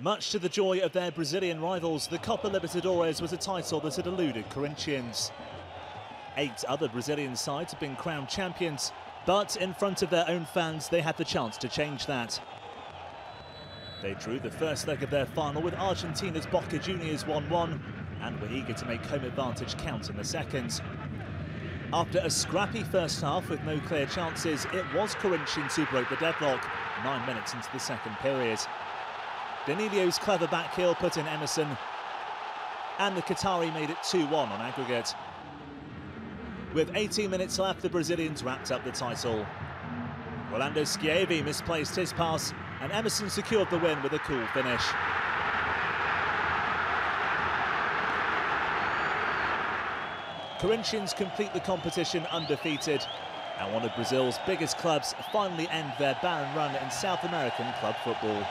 Much to the joy of their Brazilian rivals, the Copa Libertadores was a title that had eluded Corinthians. Eight other Brazilian sides have been crowned champions, but in front of their own fans, they had the chance to change that. They drew the first leg of their final with Argentina's Boca Juniors 1-1 and were eager to make home advantage count in the second. After a scrappy first half with no clear chances, it was Corinthians who broke the deadlock nine minutes into the second period. Danilo's clever back heel put in Emerson, and the Qatari made it 2-1 on aggregate. With 18 minutes left, the Brazilians wrapped up the title. Rolando Schiavi misplaced his pass, and Emerson secured the win with a cool finish. Corinthians complete the competition undefeated, and one of Brazil's biggest clubs finally end their barren run in South American club football.